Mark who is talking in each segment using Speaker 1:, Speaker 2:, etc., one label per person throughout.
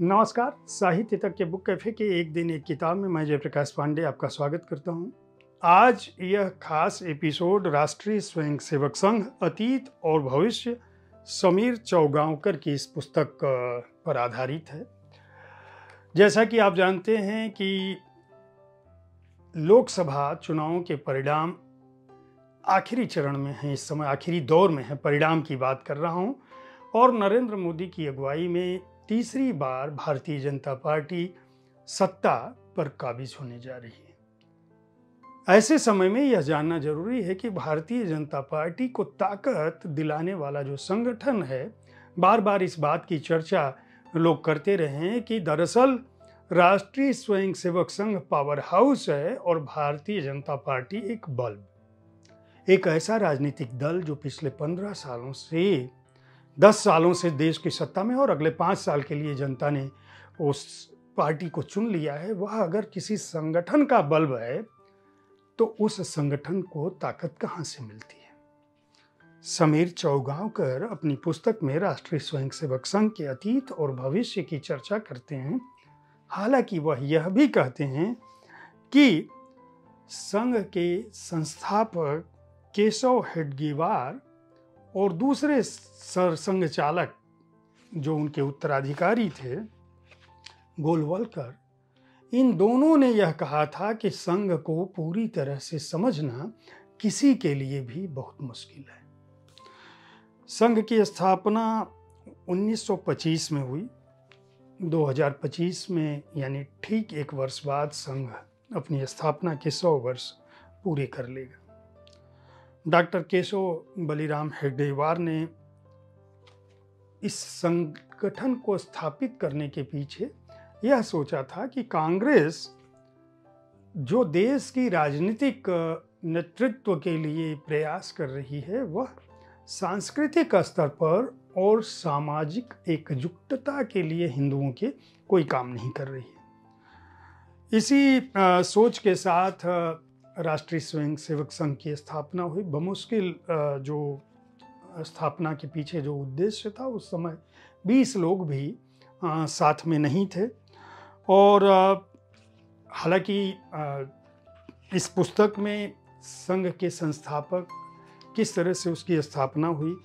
Speaker 1: नमस्कार। साहित्य तक के बुक कैफ़े के एक दिन एक किताब में मैं जयप्रकाश पांडे आपका स्वागत करता हूँ। आज यह खास एपिसोड राष्ट्रीय स्वयंसेवक संघ, अतीत और भविष्य समीर चौगांवकर की इस पुस्तक पर आधारित है। जैसा कि आप जानते हैं कि लोकसभा चुनावों के परिणाम आखिरी चरण में हैं, इस समय आखिरी दौर में है, परिणाम की बात कर रहा हूँ। और नरेंद्र मोदी की अगुवाई में तीसरी बार भारतीय जनता पार्टी सत्ता पर काबिज होने जा रही है। ऐसे समय में यह जानना ज़रूरी है कि भारतीय जनता पार्टी को ताकत दिलाने वाला जो संगठन है बार बार इस बात की चर्चा लोग करते रहे हैं कि दरअसल राष्ट्रीय स्वयंसेवक संघ पावर हाउस है और भारतीय जनता पार्टी एक बल्ब। एक ऐसा राजनीतिक दल जो पिछले पंद्रह सालों से दस सालों से देश की सत्ता में और अगले पाँच साल के लिए जनता ने उस पार्टी को चुन लिया है। वह अगर किसी संगठन का बल्ब है तो उस संगठन को ताकत कहाँ से मिलती है? समीर चौगांवकर अपनी पुस्तक में राष्ट्रीय स्वयंसेवक संघ के अतीत और भविष्य की चर्चा करते हैं। हालाँकि वह यह भी कहते हैं कि संघ के संस्थापक केशव हेडगेवार और दूसरे सरसंघ चालक जो उनके उत्तराधिकारी थे, गोलवलकर, इन दोनों ने यह कहा था कि संघ को पूरी तरह से समझना किसी के लिए भी बहुत मुश्किल है। संघ की स्थापना 1925 में हुई। 2025 में, यानी ठीक एक वर्ष बाद, संघ अपनी स्थापना के 100 वर्ष पूरे कर लेगा। डॉक्टर केशव बलिराम हेगडेवार ने इस संगठन को स्थापित करने के पीछे यह सोचा था कि कांग्रेस जो देश की राजनीतिक नेतृत्व के लिए प्रयास कर रही है, वह सांस्कृतिक स्तर पर और सामाजिक एकजुटता के लिए हिंदुओं के कोई काम नहीं कर रही है। इसी सोच के साथ राष्ट्रीय स्वयंसेवक संघ की स्थापना हुई। बमुश्किल जो स्थापना के पीछे जो उद्देश्य था, उस समय 20 लोग भी साथ में नहीं थे। और हालाँकि इस पुस्तक में संघ के संस्थापक किस तरह से उसकी स्थापना हुई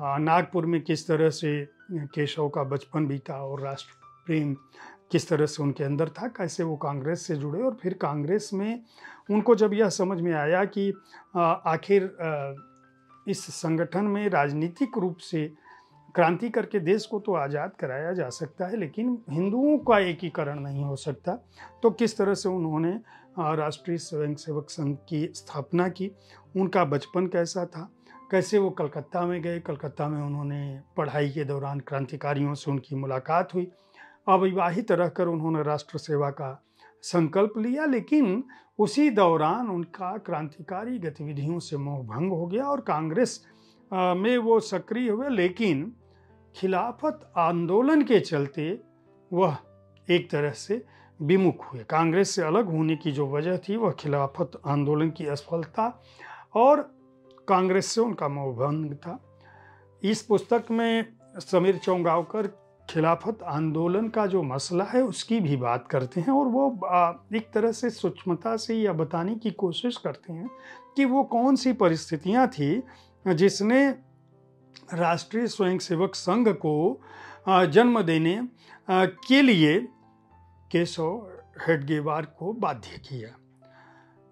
Speaker 1: नागपुर में किस तरह से केशव का बचपन बीता और राष्ट्र प्रेम किस तरह से उनके अंदर था, कैसे वो कांग्रेस से जुड़े और फिर कांग्रेस में उनको जब यह समझ में आया कि आखिर इस संगठन में राजनीतिक रूप से क्रांति करके देश को तो आज़ाद कराया जा सकता है, लेकिन हिंदुओं का एकीकरण नहीं हो सकता तो किस तरह से उन्होंने राष्ट्रीय स्वयंसेवक संघ की स्थापना की, उनका बचपन कैसा था, कैसे वो कलकत्ता में गए, कलकत्ता में उन्होंने पढ़ाई के दौरान क्रांतिकारियों से उनकी मुलाकात हुई अविवाहित रहकर उन्होंने राष्ट्र सेवा का संकल्प लिया, लेकिन उसी दौरान उनका क्रांतिकारी गतिविधियों से मोह भंग हो गया और कांग्रेस में वो सक्रिय हुए, लेकिन खिलाफत आंदोलन के चलते वह एक तरह से विमुख हुए। कांग्रेस से अलग होने की जो वजह थी, वह खिलाफत आंदोलन की असफलता और कांग्रेस से उनका मोहभंग था। इस पुस्तक में समीर चौंगावकर खिलाफत आंदोलन का जो मसला है, उसकी भी बात करते हैं और वो एक तरह से सूक्ष्मता से यह बताने की कोशिश करते हैं कि वो कौन सी परिस्थितियाँ थी जिसने राष्ट्रीय स्वयंसेवक संघ को जन्म देने के लिए केशव हेडगेवार को बाध्य किया।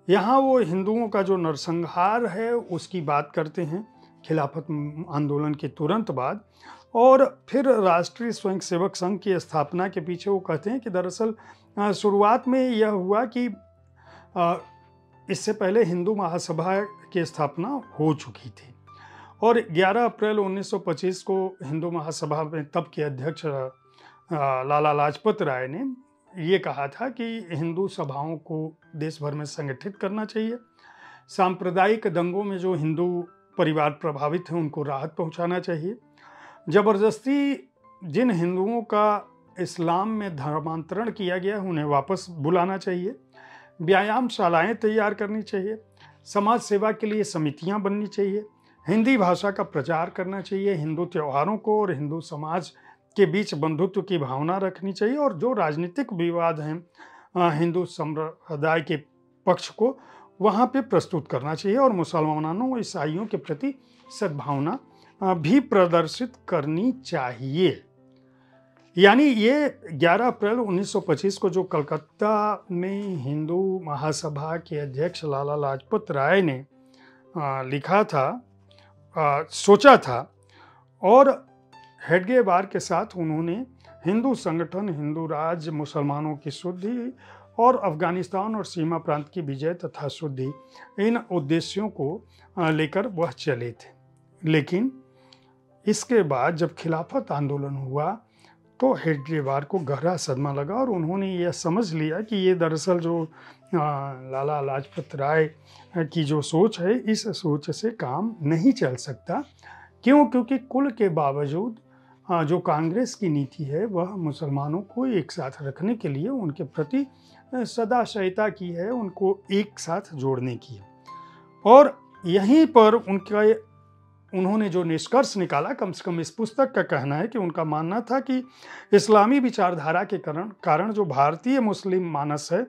Speaker 1: यहाँ वो हिंदुओं का जो नरसंहार है, उसकी बात करते हैं। खिलाफत आंदोलन के तुरंत बाद और फिर राष्ट्रीय स्वयंसेवक संघ की स्थापना के पीछे वो कहते हैं कि दरअसल शुरुआत में यह हुआ कि इससे पहले हिंदू महासभा की स्थापना हो चुकी थी। और 11 अप्रैल 1925 को हिंदू महासभा में तब के अध्यक्ष लाला लाजपत राय ने ये कहा था कि हिंदू सभाओं को देश भर में संगठित करना चाहिए। सांप्रदायिक दंगों में जो हिंदू परिवार प्रभावित हैं, उनको राहत पहुंचाना चाहिए। ज़बरदस्ती जिन हिंदुओं का इस्लाम में धर्मांतरण किया गया है, उन्हें वापस बुलाना चाहिए। व्यायामशालाएँ तैयार करनी चाहिए। समाज सेवा के लिए समितियाँ बननी चाहिए। हिंदी भाषा का प्रचार करना चाहिए। हिंदू त्योहारों को और हिंदू समाज के बीच बंधुत्व की भावना रखनी चाहिए और जो राजनीतिक विवाद हैं हिंदू संप्रदाय के पक्ष को वहाँ पे प्रस्तुत करना चाहिए और मुसलमानों, ईसाइयों के प्रति सद्भावना भी प्रदर्शित करनी चाहिए। यानी ये 11 अप्रैल 1925 को जो कलकत्ता में हिंदू महासभा के अध्यक्ष लाला लाजपत राय ने लिखा था सोचा था और हेडगे बार के साथ उन्होंने हिंदू संगठन, हिंदू राज्य मुसलमानों की शुद्धि और अफ़गानिस्तान और सीमा प्रांत की विजय तथा शुद्धि इन उद्देश्यों को लेकर वह चले थे। लेकिन इसके बाद जब खिलाफत आंदोलन हुआ तो हेडगेवार को गहरा सदमा लगा और उन्होंने यह समझ लिया कि ये दरअसल जो लाला लाजपत राय की जो सोच है, इस सोच से काम नहीं चल सकता। क्यों? क्योंकि कुल के बावजूद जो कांग्रेस की नीति है, वह मुसलमानों को एक साथ रखने के लिए उनके प्रति सदा सहायता की है, उनको एक साथ जोड़ने की। है और यहीं पर उनका उन्होंने जो निष्कर्ष निकाला, कम से कम इस पुस्तक का कहना है कि उनका मानना था कि इस्लामी विचारधारा के कारण कारण जो भारतीय मुस्लिम मानस है,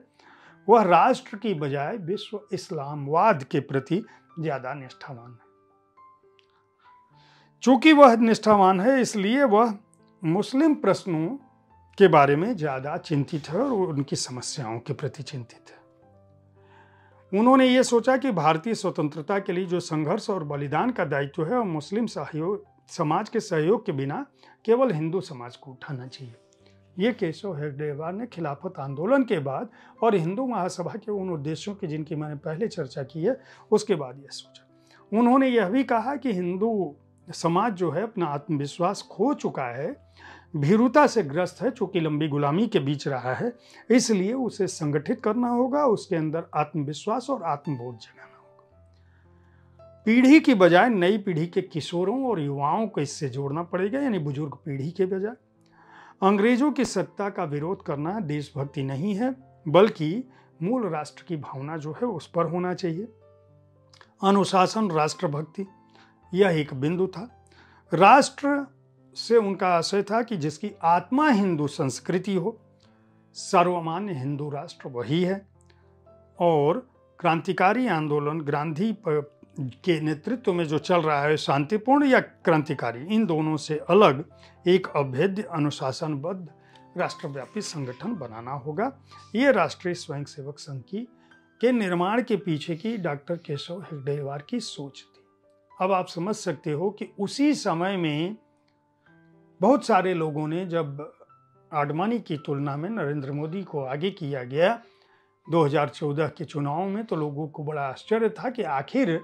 Speaker 1: वह राष्ट्र की बजाय विश्व इस्लामवाद के प्रति ज़्यादा निष्ठावान है। चूँकि वह निष्ठावान है, इसलिए वह मुस्लिम प्रश्नों के बारे में ज़्यादा चिंतित है और उनकी समस्याओं के प्रति चिंतित है। उन्होंने ये सोचा कि भारतीय स्वतंत्रता के लिए जो संघर्ष और बलिदान का दायित्व है और मुस्लिम सहयोग समाज के सहयोग के बिना केवल हिंदू समाज को उठाना चाहिए। ये केशव हेगडेवार ने खिलाफत आंदोलन के बाद और हिंदू महासभा के उन उद्देश्यों की जिनकी मैंने पहले चर्चा की है, उसके बाद यह सोचा। उन्होंने यह भी कहा कि हिंदू समाज जो है, अपना आत्मविश्वास खो चुका है भीरुता से ग्रस्त है, चूँकि लंबी गुलामी के बीच रहा है, इसलिए उसे संगठित करना होगा, उसके अंदर आत्मविश्वास और आत्मबोध जगाना होगा। पीढ़ी की बजाय नई पीढ़ी के किशोरों और युवाओं को इससे जोड़ना पड़ेगा, यानी बुज़ुर्ग पीढ़ी के बजाय। अंग्रेज़ों की सत्ता का विरोध करना देशभक्ति नहीं है, बल्कि मूल राष्ट्र की भावना जो है, उस पर होना चाहिए। अनुशासन, राष्ट्रभक्ति, यह एक बिंदु था। राष्ट्र से उनका आशय था कि जिसकी आत्मा हिंदू संस्कृति हो, सर्वमान्य हिंदू राष्ट्र वही है। और क्रांतिकारी आंदोलन गांधी के नेतृत्व में जो चल रहा है, शांतिपूर्ण या क्रांतिकारी, इन दोनों से अलग एक अभेद्य अनुशासनबद्ध राष्ट्रव्यापी संगठन बनाना होगा। ये राष्ट्रीय स्वयंसेवक संघ की, के निर्माण के पीछे की डॉक्टर केशव हेगडेवार की सोच थी। अब आप समझ सकते हो कि उसी समय में बहुत सारे लोगों ने जब आडवाणी की तुलना में नरेंद्र मोदी को आगे किया गया 2014 के चुनाव में तो लोगों को बड़ा आश्चर्य था कि आखिर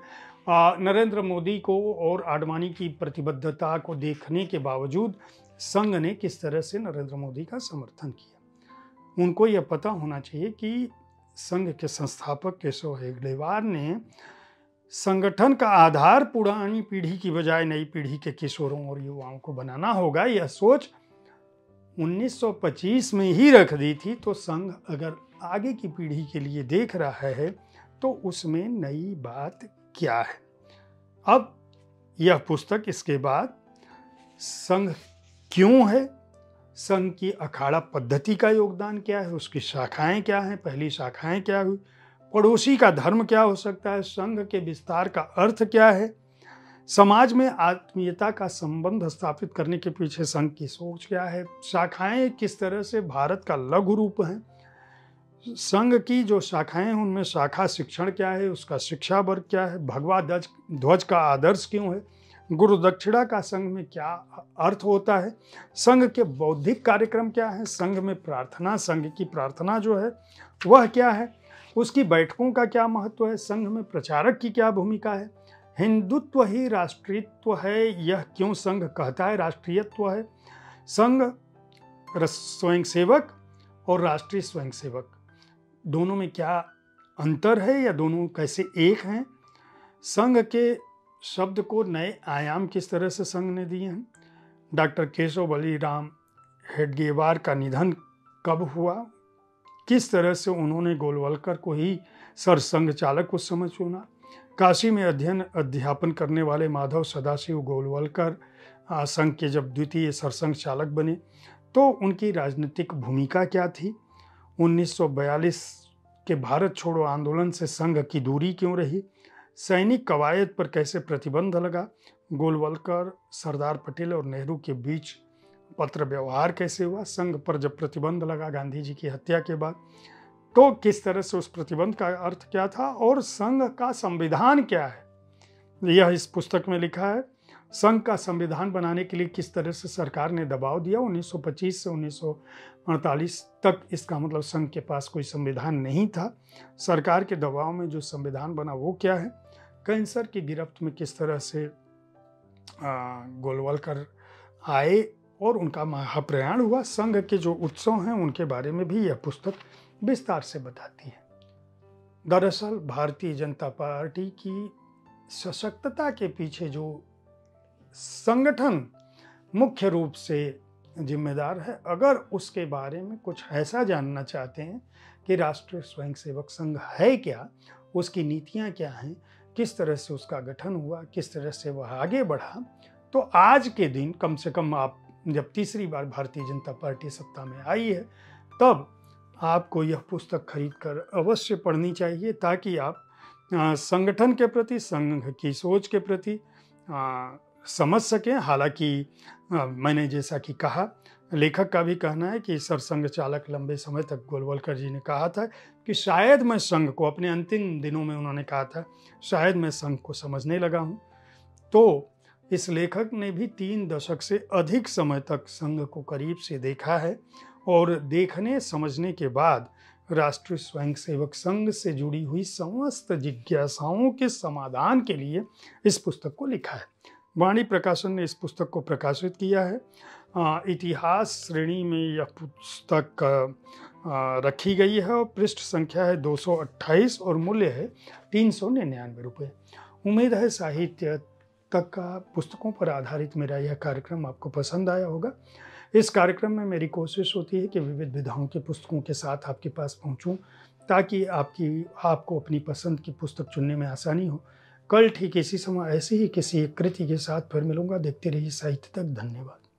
Speaker 1: नरेंद्र मोदी को और आडवाणी की प्रतिबद्धता को देखने के बावजूद संघ ने किस तरह से नरेंद्र मोदी का समर्थन किया। उनको यह पता होना चाहिए कि संघ के संस्थापक केशव हेगड़ेवार ने संगठन का आधार पुरानी पीढ़ी की बजाय नई पीढ़ी के किशोरों और युवाओं को बनाना होगा, यह सोच 1925 में ही रख दी थी। तो संघ अगर आगे की पीढ़ी के लिए देख रहा है तो उसमें नई बात क्या है? अब यह पुस्तक इसके बाद, संघ क्यों है? संघ की अखाड़ा पद्धति का योगदान क्या है? उसकी शाखाएँ क्या हैं? पहली शाखाएँ क्या हुई? पड़ोसी का धर्म क्या हो सकता है? संघ के विस्तार का अर्थ क्या है? समाज में आत्मीयता का संबंध स्थापित करने के पीछे संघ की सोच क्या है? शाखाएँ किस तरह से भारत का लघु रूप है? संघ की जो शाखाएँ हैं, उनमें शाखा शिक्षण क्या है? उसका शिक्षा वर्ग क्या है? भगवा ध्वज ध्वज का आदर्श क्यों है? गुरु दक्षिणा का संघ में क्या अर्थ होता है? संघ के बौद्धिक कार्यक्रम क्या है? संघ में प्रार्थना, संघ की प्रार्थना जो है, वह क्या है? उसकी बैठकों का क्या महत्व है? संघ में प्रचारक की क्या भूमिका है? हिंदुत्व ही राष्ट्रीयत्व है, यह क्यों संघ कहता है राष्ट्रीयत्व है? संघ स्वयंसेवक और राष्ट्रीय स्वयंसेवक, दोनों में क्या अंतर है या दोनों कैसे एक हैं? संघ के शब्द को नए आयाम किस तरह से संघ ने दिए हैं? डॉक्टर केशव बलीराम हेडगेवार का निधन कब हुआ? किस तरह से उन्होंने गोलवलकर को ही सरसंघ चालक उस समय चुना? काशी में अध्ययन, अध्यापन करने वाले माधव सदाशिव गोलवलकर संघ के जब द्वितीय सरसंघ चालक बने तो उनकी राजनीतिक भूमिका क्या थी? 1942 के भारत छोड़ो आंदोलन से संघ की दूरी क्यों रही? सैनिक कवायद पर कैसे प्रतिबंध लगा? गोलवलकर, सरदार पटेल और नेहरू के बीच पत्र व्यवहार कैसे हुआ, संघ पर जब प्रतिबंध लगा गांधी जी की हत्या के बाद तो किस तरह से उस प्रतिबंध का अर्थ क्या था और संघ का संविधान क्या है? यह इस पुस्तक में लिखा है, संघ का संविधान बनाने के लिए किस तरह से सरकार ने दबाव दिया? 1925 से 1948 तक इसका मतलब संघ के पास कोई संविधान नहीं था। सरकार के दबाव में जो संविधान बना वो क्या है? कैंसर की गिरफ्त में किस तरह से गोलवलकर आए? और उनका महाप्रयाण हुआ। संघ के जो उत्सव हैं, उनके बारे में भी यह पुस्तक विस्तार से बताती है। दरअसल, भारतीय जनता पार्टी की सशक्तता के पीछे जो संगठन मुख्य रूप से जिम्मेदार है, अगर उसके बारे में कुछ ऐसा जानना चाहते हैं कि राष्ट्रीय स्वयंसेवक संघ है क्या, उसकी नीतियाँ क्या हैं, किस तरह से उसका गठन हुआ, किस तरह से वह आगे बढ़ा तो आज के दिन कम से कम आप जब तीसरी बार भारतीय जनता पार्टी सत्ता में आई है, तब आपको यह पुस्तक खरीद कर अवश्य पढ़नी चाहिए ताकि आप संगठन के प्रति, संघ की सोच के प्रति समझ सकें। हालाँकि मैंने जैसा कि कहा, लेखक का भी कहना है कि सरसंघ चालक लंबे समय तक गोलवलकर जी ने कहा था कि शायद मैं संघ को अपने अंतिम दिनों में उन्होंने कहा था, शायद मैं संघ को समझने लगा हूँ। तो इस लेखक ने भी तीन दशक से अधिक समय तक संघ को करीब से देखा है और देखने, समझने के बाद राष्ट्रीय स्वयंसेवक संघ से जुड़ी हुई समस्त जिज्ञासाओं के समाधान के लिए इस पुस्तक को लिखा है। वाणी प्रकाशन ने इस पुस्तक को प्रकाशित किया है। इतिहास श्रेणी में यह पुस्तक रखी गई है और पृष्ठ संख्या है 228 और मूल्य है तीन सौ निन्यानवे रुपये। उम्मीद है साहित्य तक का, पुस्तकों पर आधारित मेरा यह कार्यक्रम आपको पसंद आया होगा। इस कार्यक्रम में मेरी कोशिश होती है कि विविध विधाओं के पुस्तकों के साथ आपके पास पहुंचूं, ताकि आपकी, आपको अपनी पसंद की पुस्तक चुनने में आसानी हो। कल ठीक इसी समय, ऐसे ही किसी एक कृति के साथ फिर मिलूँगा। देखते रहिए साहित्य तक। धन्यवाद।